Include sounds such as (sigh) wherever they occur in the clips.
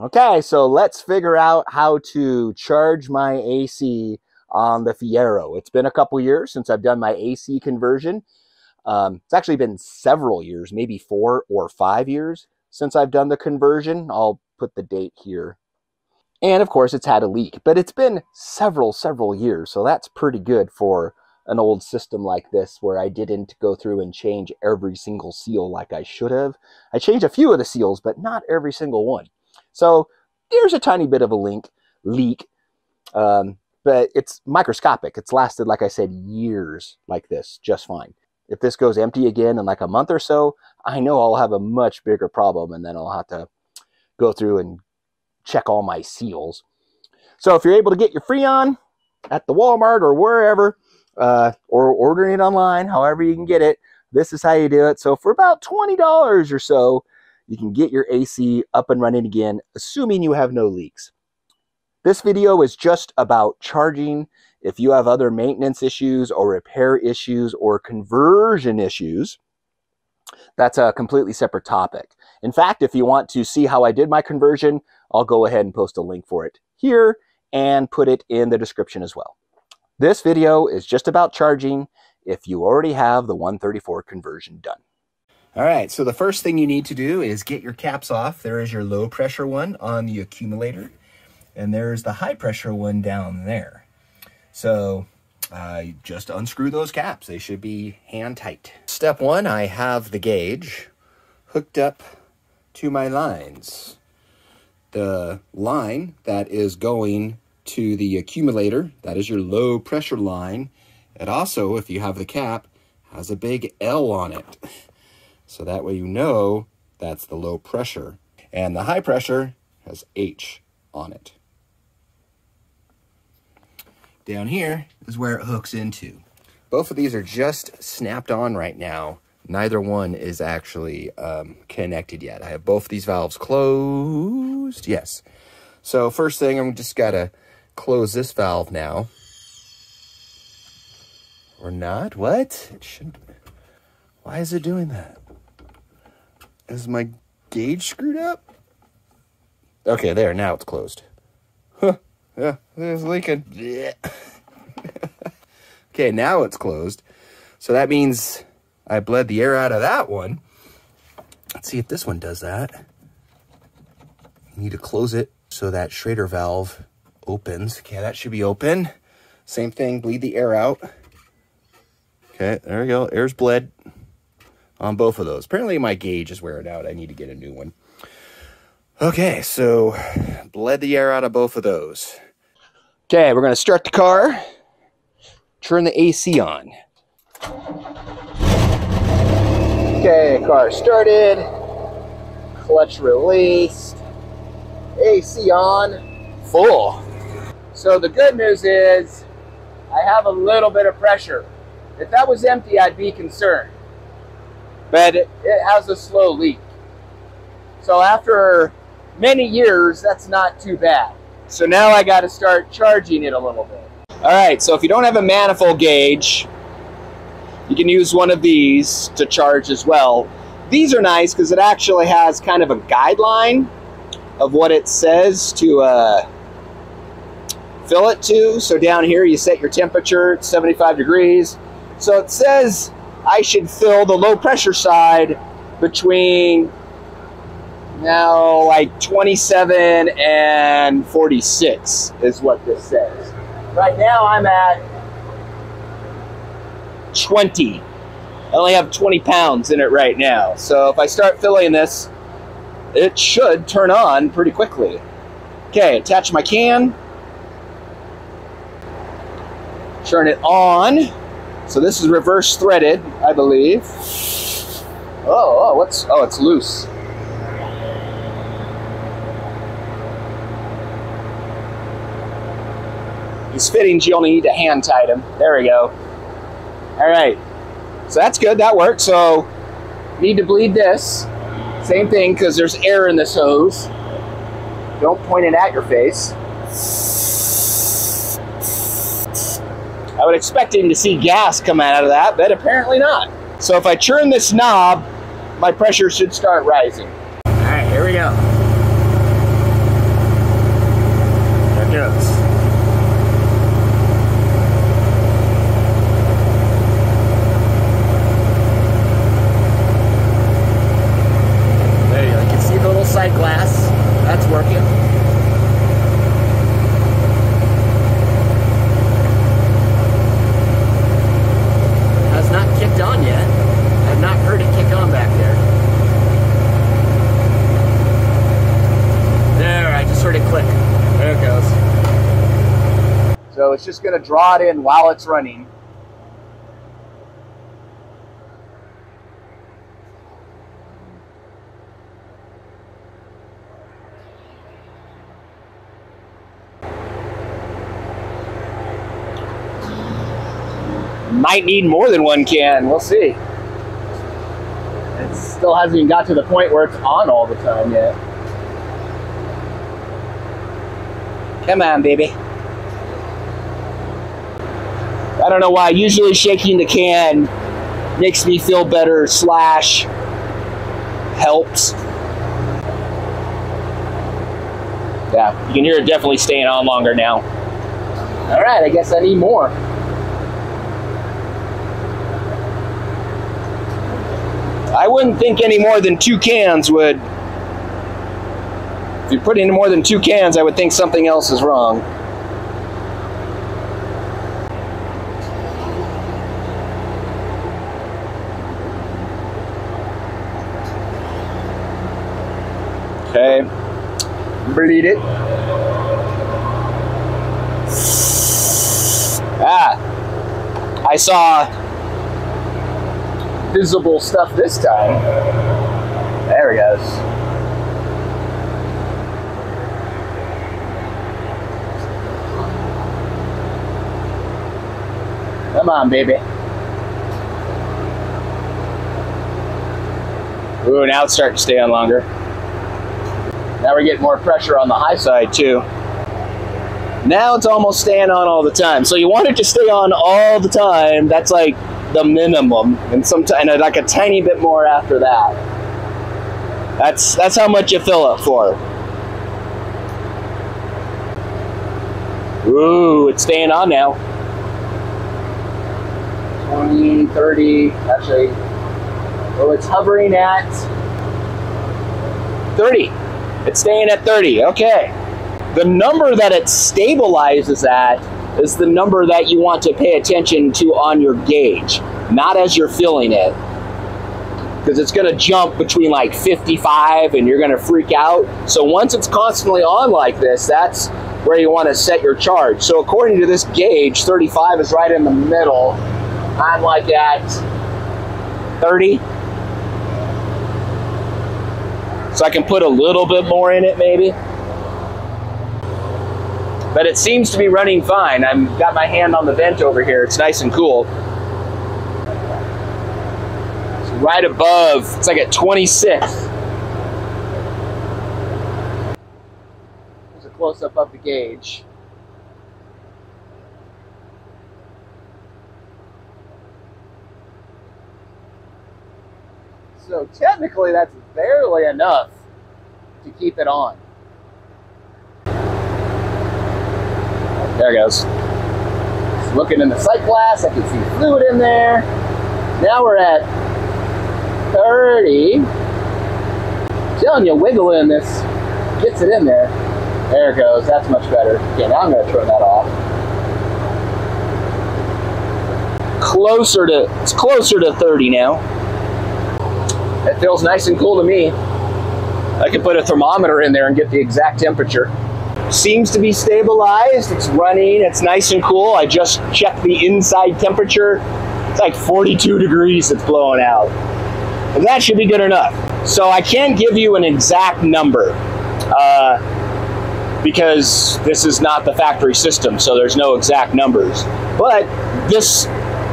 Okay, so let's figure out how to charge my AC on the Fiero. It's been a couple years since I've done my AC conversion. Um, it's actually been several years, maybe four or five years since I've done the conversion. I'll put the date here. And of course, it's had a leak, but it's been several, several years. So that's pretty good for an old system like this where I didn't go through and change every single seal like I should have. I changed a few of the seals, but not every single one. So there's a tiny bit of a link, leak, um, but it's microscopic. It's lasted, like I said, years like this, just fine. If this goes empty again in like a month or so, I know I'll have a much bigger problem and then I'll have to go through and check all my seals. So if you're able to get your Freon at the Walmart or wherever, uh, or ordering it online, however you can get it, this is how you do it. So for about $20 or so, you can get your AC up and running again, assuming you have no leaks. This video is just about charging. If you have other maintenance issues or repair issues or conversion issues, that's a completely separate topic. In fact, if you want to see how I did my conversion, I'll go ahead and post a link for it here and put it in the description as well. This video is just about charging if you already have the 134 conversion done. All right, so the first thing you need to do is get your caps off. There is your low pressure one on the accumulator, and there's the high pressure one down there. So uh, just unscrew those caps. They should be hand tight. Step one, I have the gauge hooked up to my lines. The line that is going to the accumulator, that is your low pressure line. It also, if you have the cap, has a big L on it. (laughs) So that way you know that's the low pressure. And the high pressure has H on it. Down here is where it hooks into. Both of these are just snapped on right now. Neither one is actually um, connected yet. I have both these valves closed. Yes. So first thing, I'm just got to close this valve now. Or not? What? It shouldn't. Why is it doing that? Is my gauge screwed up? Okay, there. Now it's closed. Huh. Yeah, it's leaking. Yeah. (laughs) okay, now it's closed. So that means I bled the air out of that one. Let's see if this one does that. You need to close it so that Schrader valve opens. Okay, that should be open. Same thing, bleed the air out. Okay, there we go. Air's bled on both of those. Apparently my gauge is wearing out. I need to get a new one. Okay, so bled the air out of both of those. Okay, we're going to start the car, turn the AC on. Okay, car started, clutch released, AC on, full. So the good news is I have a little bit of pressure. If that was empty, I'd be concerned. But it, it has a slow leak. So after many years, that's not too bad. So now I got to start charging it a little bit. All right, so if you don't have a manifold gauge, you can use one of these to charge as well. These are nice because it actually has kind of a guideline of what it says to uh, fill it to. So down here you set your temperature, at 75 degrees. So it says I should fill the low pressure side between now like 27 and 46 is what this says. Right now I'm at 20. I only have 20 pounds in it right now. So if I start filling this, it should turn on pretty quickly. Okay, attach my can turn it on. So this is reverse threaded, I believe. Oh, oh, what's, oh, it's loose. These fittings, you only need to hand tight them. There we go. All right, so that's good, that worked. So need to bleed this. Same thing, because there's air in this hose. Don't point it at your face. I would expect him to see gas come out of that, but apparently not. So if I turn this knob, my pressure should start rising. All right, here we go. it's working. Has not kicked on yet. I have not heard it kick on back there. There, I just heard it click. There it goes. So it's just going to draw it in while it's running. Might need more than one can. We'll see. It still hasn't even got to the point where it's on all the time yet. Come on, baby. I don't know why. Usually shaking the can makes me feel better slash helps. Yeah, you can hear it definitely staying on longer now. All right, I guess I need more. I wouldn't think any more than two cans would. If you put in more than two cans, I would think something else is wrong. Okay. Bleed it. Ah. I saw visible stuff this time. There he goes. Come on, baby. Ooh, now it's starting to stay on longer. Now we're getting more pressure on the high side too. Now it's almost staying on all the time. So you want it to stay on all the time. That's like the minimum, and sometimes and uh, like a tiny bit more after that. That's that's how much you fill it for. Ooh, it's staying on now. 20, 30, actually, Oh, it's hovering at 30. It's staying at 30, okay. The number that it stabilizes at is the number that you want to pay attention to on your gauge, not as you're filling it. Because it's going to jump between like 55 and you're going to freak out. So once it's constantly on like this, that's where you want to set your charge. So according to this gauge, 35 is right in the middle. I'm like at 30. So I can put a little bit more in it maybe but it seems to be running fine. I've got my hand on the vent over here. It's nice and cool. It's right above, it's like at 26. There's a close up of the gauge. So technically that's barely enough to keep it on. There it goes. Just looking in the sight glass, I can see fluid in there. Now we're at 30. I'm telling you, wiggling this gets it in there. There it goes. That's much better. Okay, now I'm going to turn that off. Closer to, it's closer to 30 now. It feels nice and cool to me. I can put a thermometer in there and get the exact temperature seems to be stabilized. It's running. It's nice and cool. I just checked the inside temperature. It's like 42 degrees it's blowing out. And that should be good enough. So I can't give you an exact number uh, because this is not the factory system, so there's no exact numbers. But this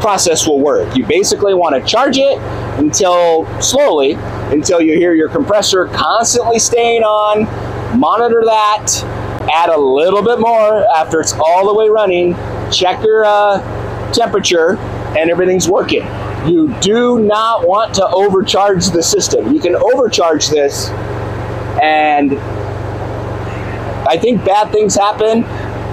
process will work. You basically want to charge it until slowly until you hear your compressor constantly staying on. Monitor that add a little bit more after it's all the way running, check your uh, temperature, and everything's working. You do not want to overcharge the system. You can overcharge this, and I think bad things happen.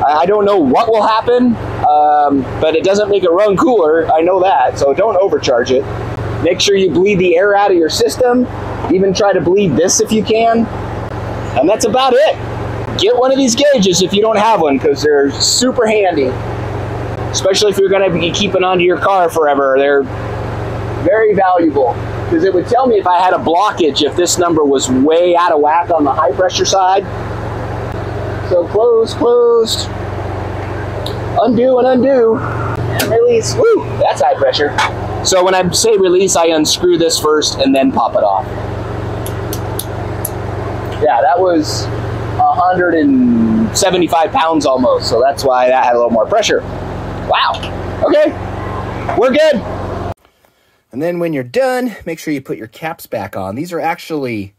I don't know what will happen, um, but it doesn't make it run cooler. I know that, so don't overcharge it. Make sure you bleed the air out of your system. Even try to bleed this if you can. And that's about it. Get one of these gauges if you don't have one because they're super handy. Especially if you're going to be keeping onto your car forever. They're very valuable because it would tell me if I had a blockage if this number was way out of whack on the high pressure side. So close, closed, undo and undo, and release. Woo, that's high pressure. So when I say release, I unscrew this first and then pop it off. Yeah, that was 175 pounds almost, so that's why that had a little more pressure. Wow. Okay, we're good. And then when you're done, make sure you put your caps back on. These are actually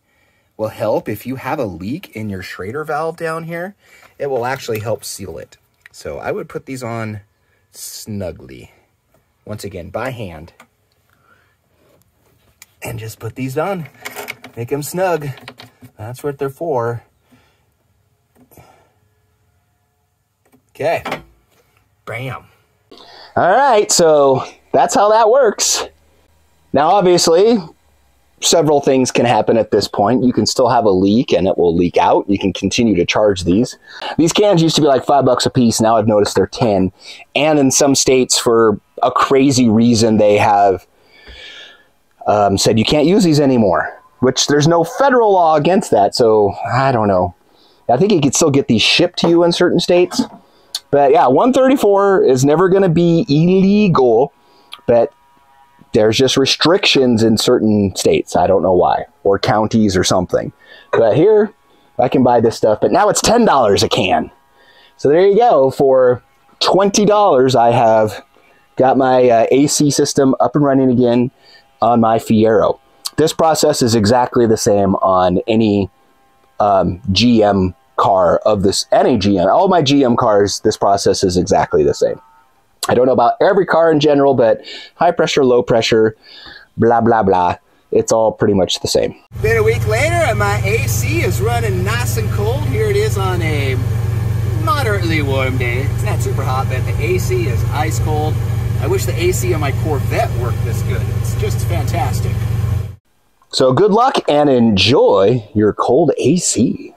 will help if you have a leak in your Schrader valve down here. It will actually help seal it. So I would put these on snugly. Once again, by hand. And just put these on. Make them snug. That's what they're for. Okay. Bam. All right, so that's how that works. Now, obviously, several things can happen at this point. You can still have a leak and it will leak out. You can continue to charge these. These cans used to be like five bucks a piece. Now I've noticed they're 10. And in some states, for a crazy reason, they have um, said you can't use these anymore, which there's no federal law against that. So I don't know. I think you could still get these shipped to you in certain states. But yeah, 134 is never going to be illegal. But there's just restrictions in certain states. I don't know why, or counties or something. But here, I can buy this stuff. But now it's $10 a can. So there you go. For $20, I have got my uh, AC system up and running again on my Fiero. This process is exactly the same on any um, GM car of this, any GM. All my GM cars, this process is exactly the same. I don't know about every car in general, but high pressure, low pressure, blah, blah, blah. It's all pretty much the same. Been a week later and my AC is running nice and cold. Here it is on a moderately warm day. It's not super hot, but the AC is ice cold. I wish the AC on my Corvette worked this good. It's just fantastic. So good luck and enjoy your cold AC.